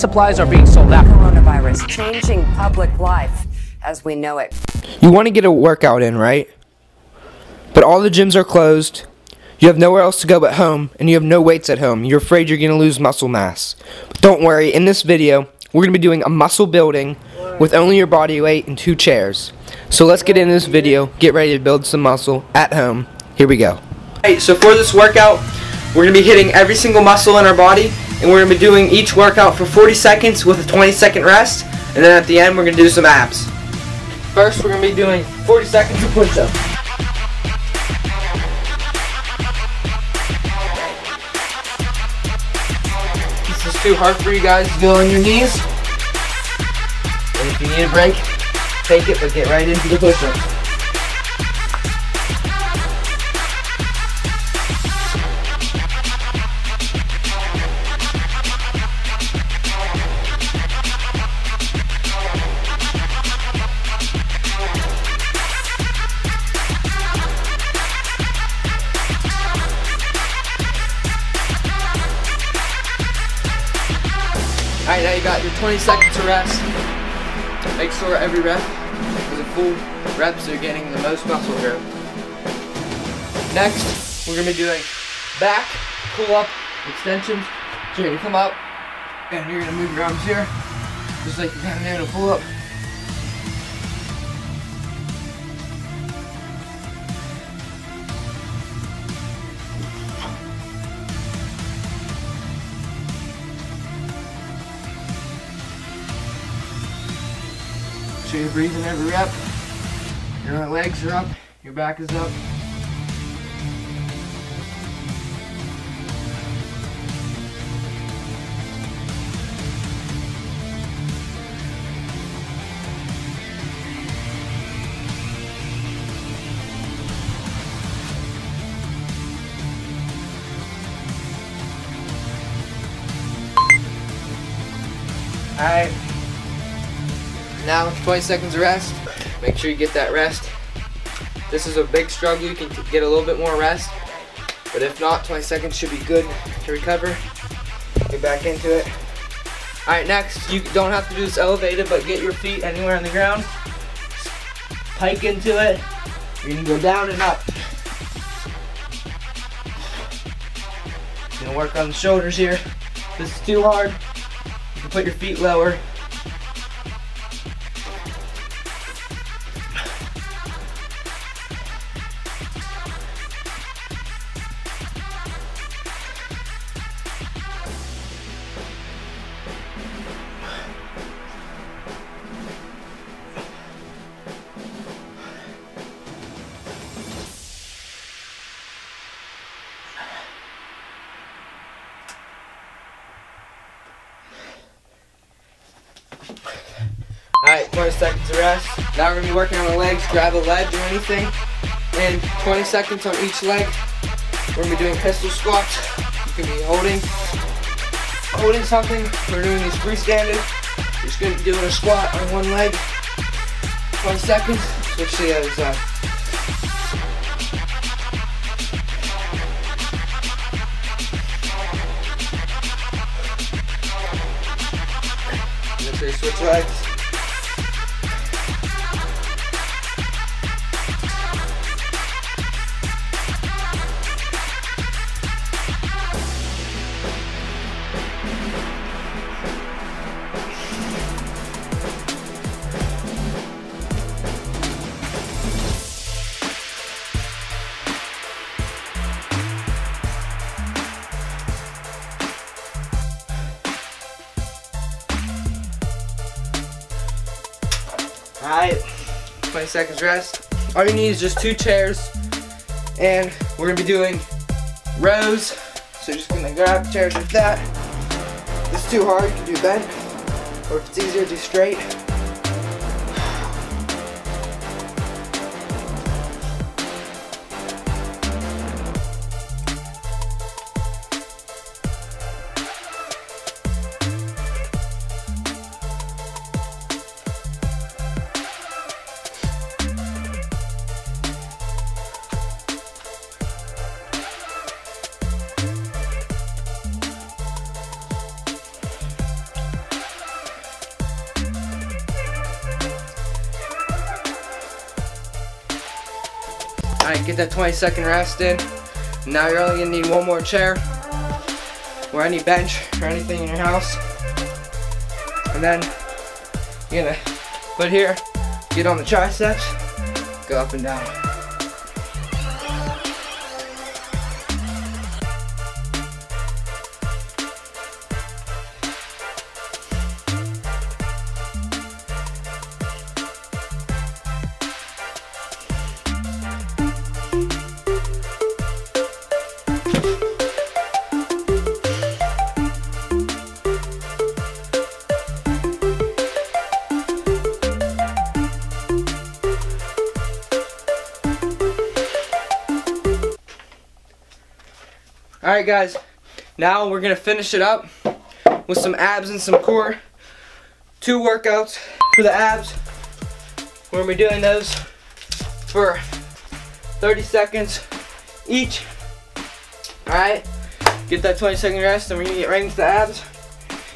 supplies are being sold out. Coronavirus changing public life as we know it. You want to get a workout in, right? But all the gyms are closed. You have nowhere else to go but home, and you have no weights at home. You're afraid you're going to lose muscle mass. But don't worry, in this video, we're going to be doing a muscle building with only your body weight and two chairs. So let's get into this video, get ready to build some muscle at home. Here we go. Alright, so for this workout, we're going to be hitting every single muscle in our body, and we're going to be doing each workout for 40 seconds with a 20 second rest, and then at the end, we're going to do some abs. First, we're going to be doing 40 seconds of push-ups. This is too hard for you guys to go on your knees. And if you need a break, take it, but get right into the push-ups. Now you got your 20 seconds to rest. Make sure every rep is a full rep so you're getting the most muscle growth. Next, we're to be doing back, pull up, extensions. So you're to come up and you're to move your arms here, just like you're kind of doing a pull up. So you're breathing every rep. Your legs are up, your back is up. Alright. Now, 20 seconds rest. Make sure you get that rest. This is a big struggle. You can get a little bit more rest. But if not, 20 seconds should be good to recover. Get back into it. Alright, next, you don't have to do this elevated, but get your feet anywhere on the ground. Pike into it. You're gonna go down and up. Gonna work on the shoulders here. If this is too hard. You can put your feet lower. Alright, 20 seconds of rest. Now we're to be working on the legs. Grab a ledge or anything. And 20 seconds on each leg. We're to be doing pistol squats. You can be holding holding something. We're doing these freestanding. You're just to be doing a squat on one leg. 20 seconds. Switch to the other side. Switch legs. Alright, 20 seconds rest. All you need is just two chairs. And we're gonna be doing rows. So just gonna grab chairs like that. If it's too hard, you can do bent. Or if it's easier, do straight. Alright, get that 20 second rest in. Now you're only gonna need one more chair or any bench or anything in your house. And then you're gonna put here, get on the triceps, go up and down. Alright guys, now we're gonna finish it up with some abs and some core. Two workouts for the abs. We're gonna be doing those for 30 seconds each. Alright, get that 20 second rest and we're gonna get right into the abs.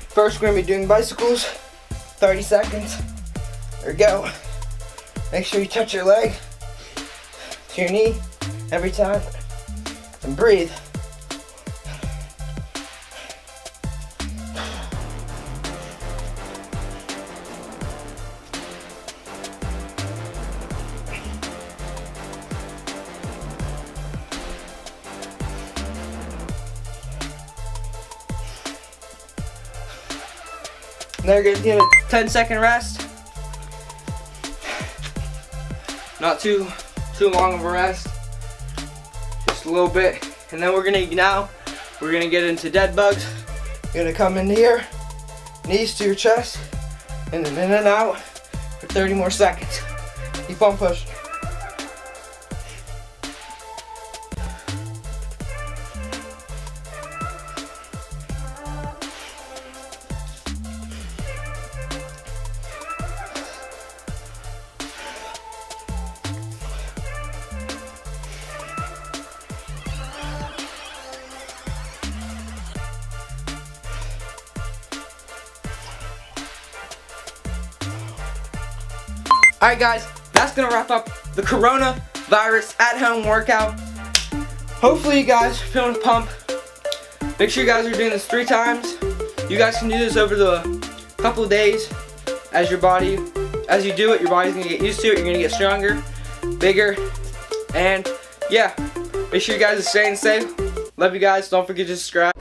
First we're gonna be doing bicycles, 30 seconds. There we go. Make sure you touch your leg to your knee every time and breathe. You're gonna give a 10 second rest. Not too too long of a rest. Just a little bit. And then we're gonna now we're gonna get into dead bugs. You're gonna come in here, knees to your chest, and then in and out for 30 more seconds. Keep on pushing. Alright guys, that's gonna wrap up the coronavirus at home workout. Hopefully you guys are feeling a pump. Make sure you guys are doing this three times. You guys can do this over the couple days as your body, as you do it, your body's gonna get used to it, you're gonna get stronger, bigger, and yeah, make sure you guys are staying safe. Love you guys, don't forget to subscribe.